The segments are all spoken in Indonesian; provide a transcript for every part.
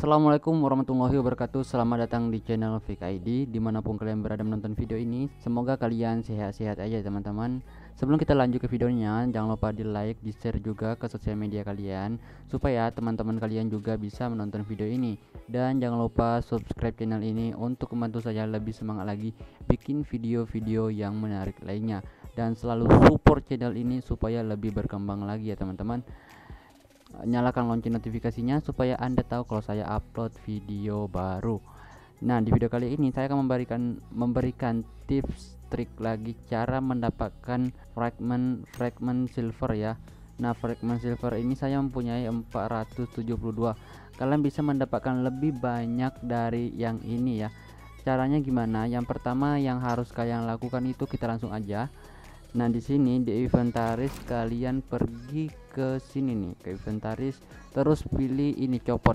Assalamualaikum warahmatullahi wabarakatuh. Selamat datang di channel Fake ID Di mana pun kalian berada menonton video ini Semoga kalian sehat-sehat aja teman-teman. Sebelum kita lanjut ke videonya Jangan lupa di like, di share juga ke sosial media kalian Supaya teman-teman kalian juga bisa menonton video ini. Dan jangan lupa subscribe channel ini Untuk membantu saya lebih semangat lagi Bikin video-video yang menarik lainnya. Dan selalu support channel ini Supaya lebih berkembang lagi ya teman-teman nyalakan lonceng notifikasinya supaya anda tahu kalau saya upload video baru. Nah di video kali ini saya akan memberikan memberikan tips trik lagi cara mendapatkan fragment fragment silver ya. Nah fragment silver ini saya mempunyai 472 kalian bisa mendapatkan lebih banyak dari yang ini ya. Caranya gimana? Yang pertama yang harus kalian lakukan itu kita langsung aja Nah, di sini di inventaris kalian pergi ke sini nih, ke inventaris terus pilih ini copot.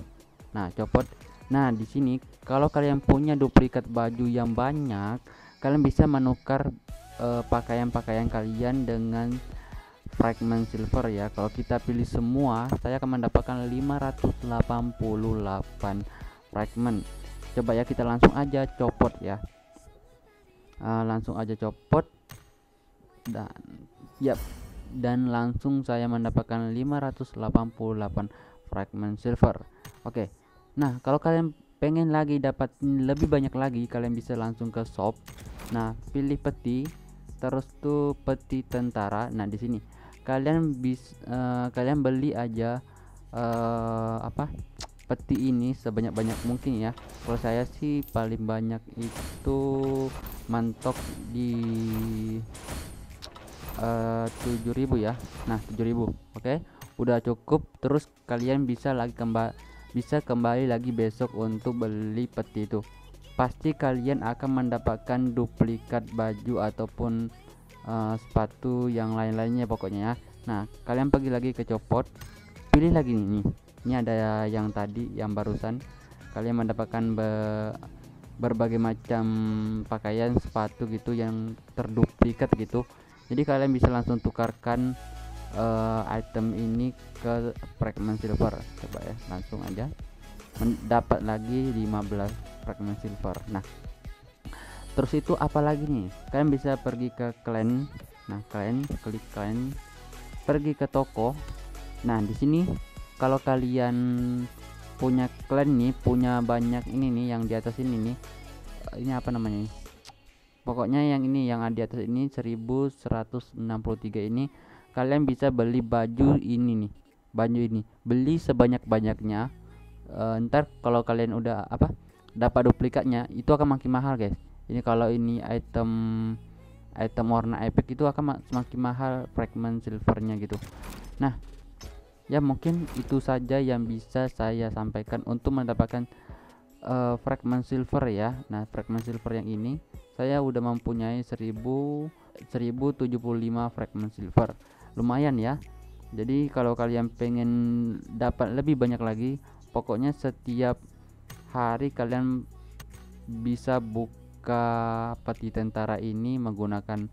Nah, copot. Nah, di sini kalau kalian punya duplikat baju yang banyak, kalian bisa menukar pakaian pakaian-pakaian kalian dengan fragment silver ya. Kalau kita pilih semua, saya akan mendapatkan 588 fragment. Coba ya kita langsung aja copot ya. Uh, langsung aja copot dan yap. Dan langsung saya mendapatkan 588 fragment silver. Oke. Nah kalau kalian pengen lagi dapat lebih banyak lagi kalian bisa langsung ke shop. Nah pilih peti terus tuh peti tentara. Nah di sini. Kalian bisa uh, kalian beli aja uh, apa peti ini sebanyak-banyak mungkin ya. Kalau saya sih paling banyak itu mantok di Eh, tujuh ribu ya. Nah 7000 oke okay? udah cukup. Terus kalian bisa lagi kembali bisa kembali lagi besok untuk beli peti itu. Pasti kalian akan mendapatkan duplikat baju ataupun uh, sepatu yang lain-lainnya pokoknya ya. Nah kalian pergi lagi ke copot. Pilih lagi nih. Ini ada yang tadi yang barusan. Kalian mendapatkan be berbagai macam pakaian sepatu gitu yang terduplikat gitu jadi kalian bisa langsung tukarkan uh, item ini ke fragment silver. Coba ya langsung aja. Mendapat lagi 15 fragment silver. Nah terus itu apa lagi nih? Kalian bisa pergi ke clan. Nah kalian klik clan. Pergi ke toko. Nah di sini kalau kalian punya clan nih punya banyak ini nih yang di atas ini nih ini apa namanya pokoknya yang ini yang di atas ini 1163 ini kalian bisa beli baju ini nih baju ini. Beli sebanyak-banyaknya uh, ntar kalau kalian udah apa dapat duplikatnya itu akan makin mahal guys. Ini kalau ini item item warna epic itu akan semakin mahal fragment silvernya gitu. Nah ya mungkin itu saja yang bisa saya sampaikan untuk mendapatkan uh, fragment silver ya. Nah fragment silver yang ini saya udah mempunyai 1000 1075 fragment silver. Lumayan ya. Jadi kalau kalian pengen dapat lebih banyak lagi pokoknya setiap hari kalian bisa buka peti tentara ini menggunakan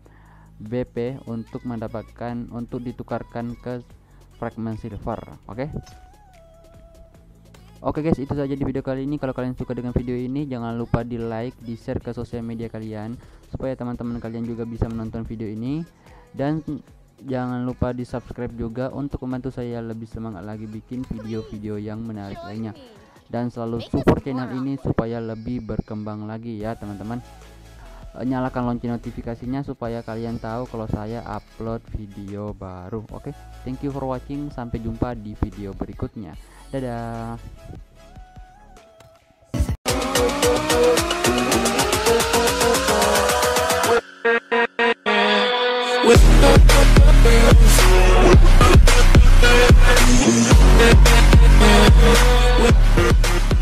BP untuk mendapatkan untuk ditukarkan ke fragment silver. Oke? okay? Oke guys, itu saja di video kali ini. Kalau kalian suka dengan video ini, jangan lupa di like, di share ke sosial media kalian supaya teman-teman kalian juga bisa menonton video ini dan jangan lupa di subscribe juga untuk membantu saya lebih semangat lagi bikin video-video yang menarik lainnya dan selalu support channel ini supaya lebih berkembang lagi ya teman-teman eh, nyalakan lonceng notifikasinya supaya kalian tahu kalau saya upload video baru oke okay? thank you for watching sampai jumpa di video berikutnya Dadah. We'll be right.